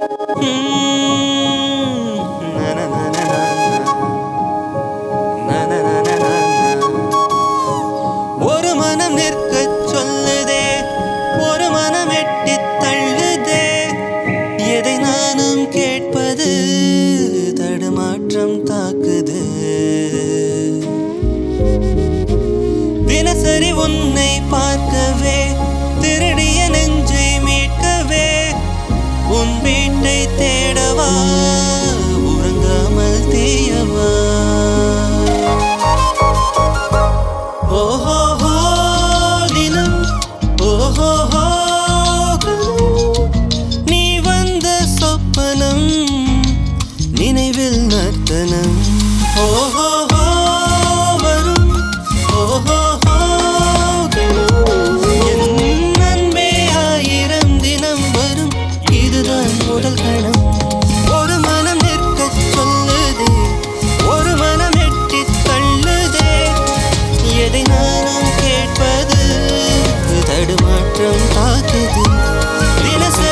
ஒரு மனம் நிற்க சொல்லுதே ஒரு மனம் எட்டி தள்ளுதே. எதை நானும் கேட்பது தடுமாற்றம் தாக்குது. தினசரி உன்னை பார்க்கவே வீட்டை தேடவா? முதல் கணம். ஒரு மனம் நிற்க சொல்லுது ஒரு மனம் எட்டி தள்ளுதே. எதை நானும் கேட்பது? தடுமாற்றம் தாக்குது. தினசரி